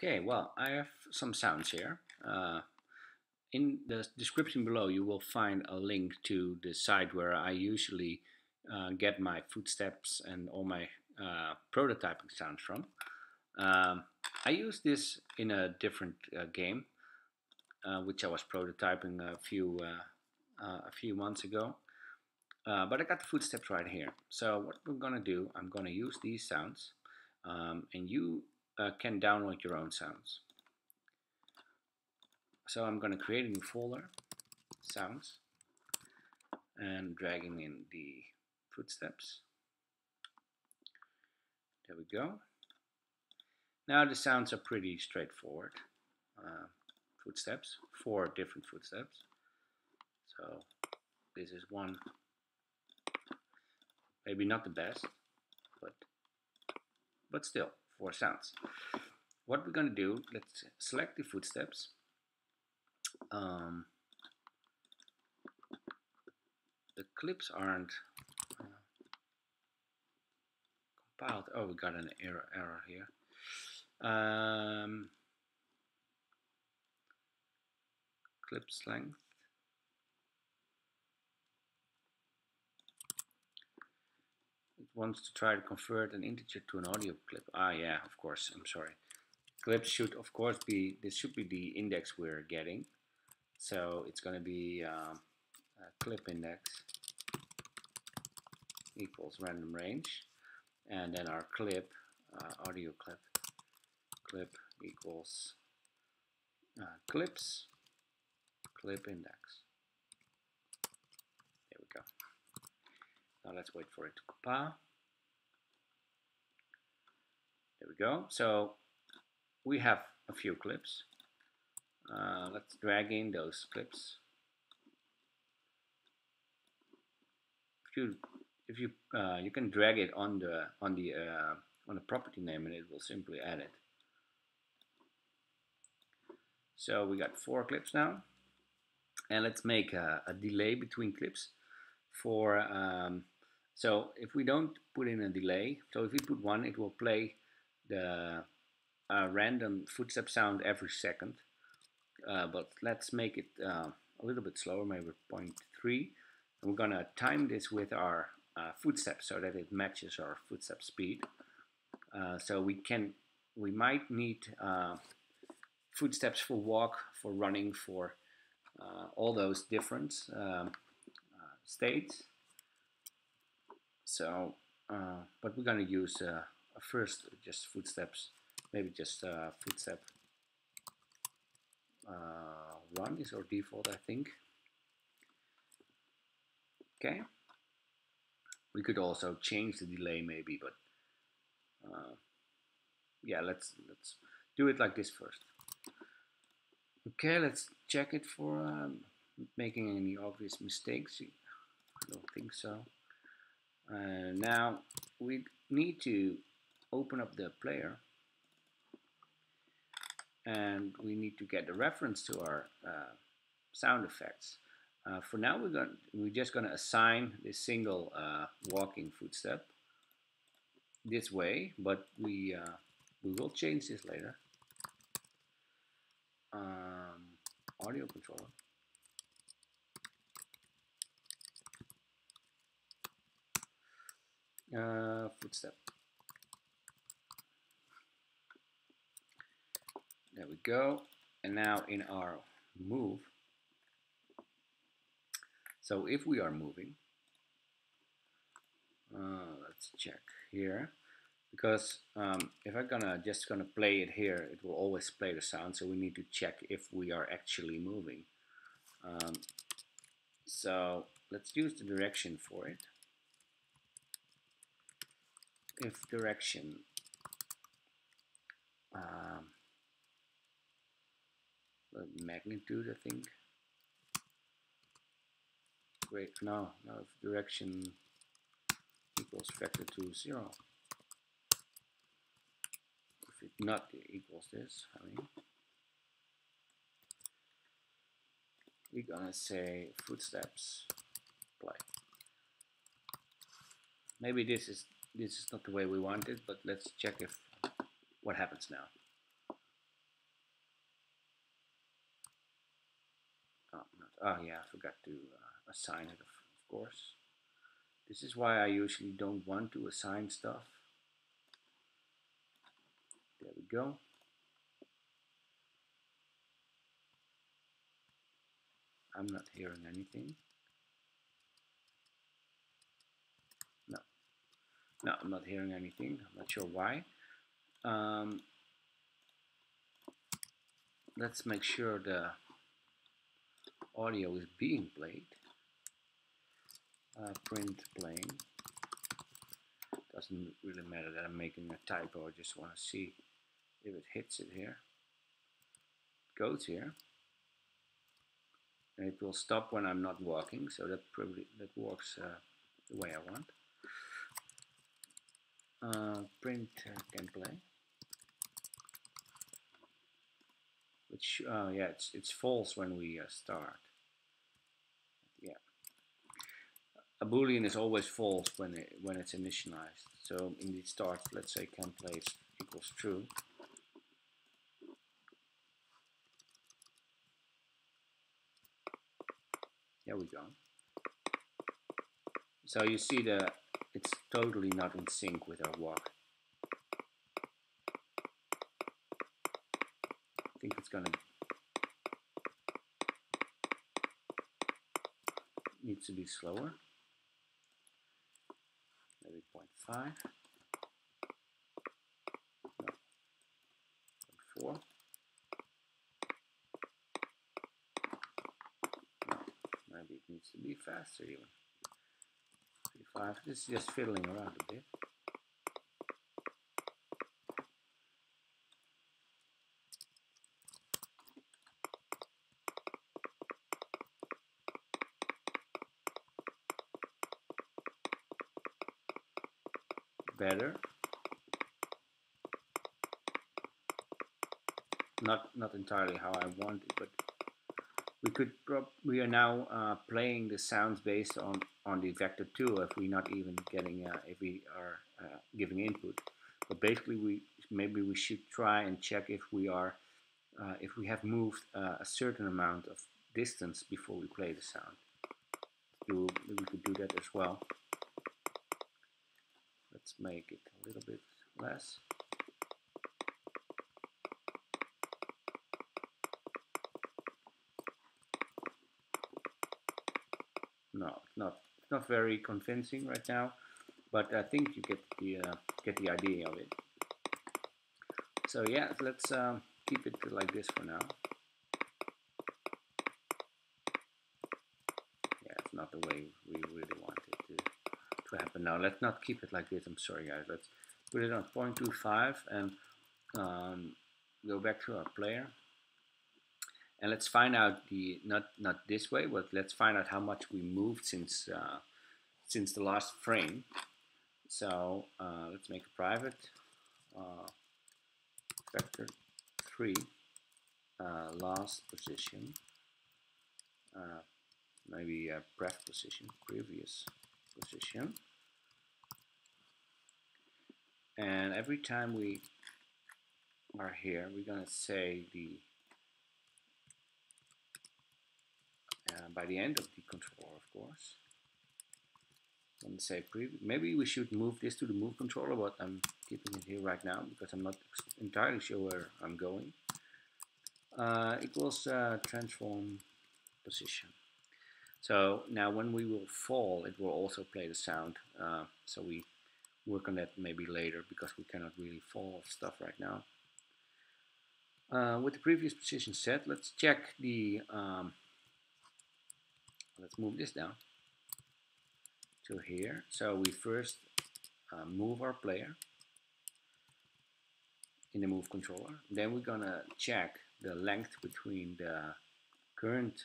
Okay, well, I have some sounds here. Uh, in the description below, you will find a link to the site where I usually uh, get my footsteps and all my uh, prototyping sounds from. Um, I used this in a different uh, game, uh, which I was prototyping a few uh, a few months ago. but I got the footsteps right here. So what we're gonna do, I'm gonna use these sounds, um, and you uh, can download your own sounds. So I'm going to create a new folder, sounds, and dragging in the footsteps. There we go. Now the sounds are pretty straightforward. Uh, footsteps, four different footsteps. So this is one, maybe not the best, but but still four sounds. What we're going to do, let's select the footsteps. Um, the clips aren't uh, compiled. Oh, we got an error, error here. Um, clips length. Wants to try to convert an integer to an audio clip. Ah, yeah, of course, I'm sorry. Clips should, of course, be, this should be the index we're getting. So it's going to be um, clip index equals random range. And then our clip, uh, audio clip, clip equals uh, clips, clip index. There we go. Now let's wait for it to compile. There we go. So we have a few clips. Uh, let's drag in those clips. If you if you uh, you can drag it on the on the uh, on the property name and it will simply add it. So we got four clips now, and let's make a, a delay between clips for um, so if we don't put in a delay, so if we put one, it will play the uh, random footstep sound every second. Uh, but let's make it uh, a little bit slower, maybe 0.3. And we're gonna time this with our uh, footsteps so that it matches our footstep speed. Uh, so we can, we might need uh, footsteps for walk, for running, for all those different states. So, but we're gonna use uh, first just footsteps, maybe just uh, footstep uh, run is our default, I think. Okay. We could also change the delay maybe, but uh, yeah, let's let's do it like this first. Okay, let's check it for um, making any obvious mistakes. I don't think so. Uh, now we need to open up the player and we need to get the reference to our uh, sound effects. Uh, for now we're going we're just going to assign this single uh, walking footstep this way, but we uh, we will change this later. Um, audio controller. uh, footstep. There go. And now in our move, so if we are moving, uh, let's check here. Because um, if I'm gonna just gonna play it here it will always play the sound. So we need to check if we are actually moving. Um, so let's use the direction for it. If direction um, magnitude I think. Great no no if direction equals vector two zero. If it not equals this I mean. We're gonna say footsteps play. Maybe this is this is not the way we want it, but let's check if what happens now. Oh yeah, I forgot to uh, assign it, of, course. This is why I usually don't want to assign stuff. There we go. I'm not hearing anything. No, no, I'm not hearing anything. I'm not sure why. Um, let's make sure the audio is being played. Uh, print playing. Doesn't really matter that I'm making a typo. I just want to see if it hits it here. It goes here. And it will stop when I'm not walking. So that probably that works uh, the way I want. Uh, print uh, can play. Which uh, yeah, it's it's false when we uh, start. A boolean is always false when it, when it's initialized. So in the start, let's say can place equals true. There we go. So you see that it's totally not in sync with our walk. I think it's gonna needs to be slower 0.5, no, 0.4, no, maybe it needs to be faster even, 3.5, this is just fiddling around a bit. Better. Not not entirely how I want it, but we could we are now uh, playing the sounds based on on the vector two if we're not even getting uh, if we are uh, giving input. But basically, we maybe we should try and check if we are uh, if we have moved uh, a certain amount of distance before we play the sound. We could do that as well let's make it a little bit less. No, not not very convincing right now, but I think you get the uh, get the idea of it. So yeah, let's um, keep it like this for now. Yeah, it's not the way we really want it to happen now. Let's not keep it like this. I'm sorry, guys. Let's put it on 0.25 and um, go back to our player. And let's find out the not not this way, but let's find out how much we moved since uh, since the last frame. So uh, let's make a private uh, vector three uh, last position, uh, maybe a pref position, previous position. And every time we are here, we're going to say the uh, by the end of the controller, of course. To say maybe we should move this to the move controller, but I'm keeping it here right now because I'm not entirely sure where I'm going. Uh, equals uh, transform position. So now when we will fall, it will also play the sound. Uh, so we work on that maybe later because we cannot really fall off stuff right now. Uh, with the previous position set, let's check the, um, let's move this down to here. So we first uh, move our player in the move controller. Then we're gonna check the length between the current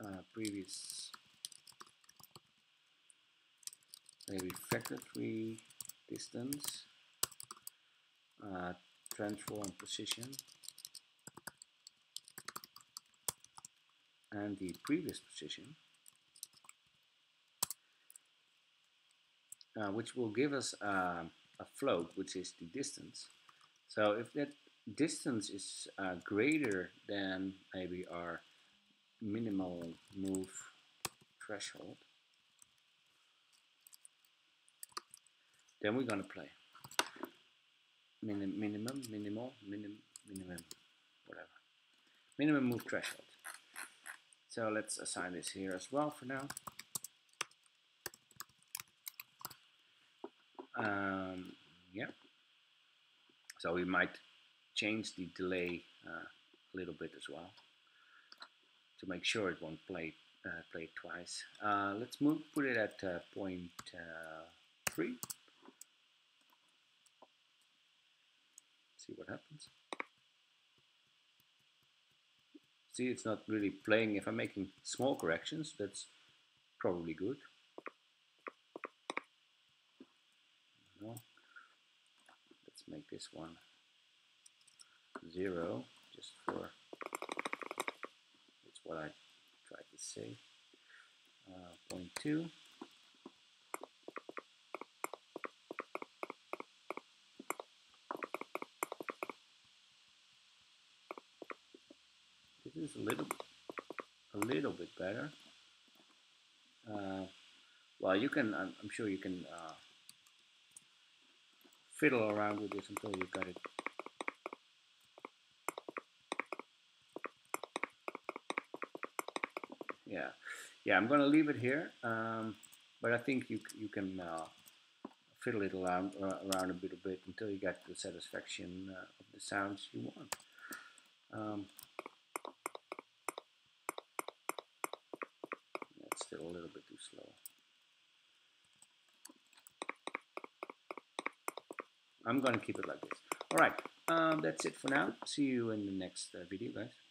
uh, previous maybe vector 3 distance uh, transform position and the previous position uh, which will give us uh, a float which is the distance so if that distance is uh, greater than maybe our minimal move threshold. Then we're gonna play Minim minimum, minimal, minim minimum, whatever. Minimum move threshold. So let's assign this here as well for now. Um, yeah. So we might change the delay uh, a little bit as well to make sure it won't play uh, play twice. Uh, let's move put it at uh, point uh, three. See what happens. See, it's not really playing. If I'm making small corrections, that's probably good. No. Let's make this one zero, just for that's what I tried to say. Uh, point two. This a little, a little bit better. Uh, well, you can. I'm, I'm, sure you can uh, fiddle around with this until you've got it. Yeah, yeah. I'm gonna leave it here, um, but I think you you can uh, fiddle it around uh, around a bit a bit until you get the satisfaction uh, of the sounds you want. Um, still a little bit too slow. I'm going to keep it like this. All right, um, that's it for now. See you in the next uh, video, guys.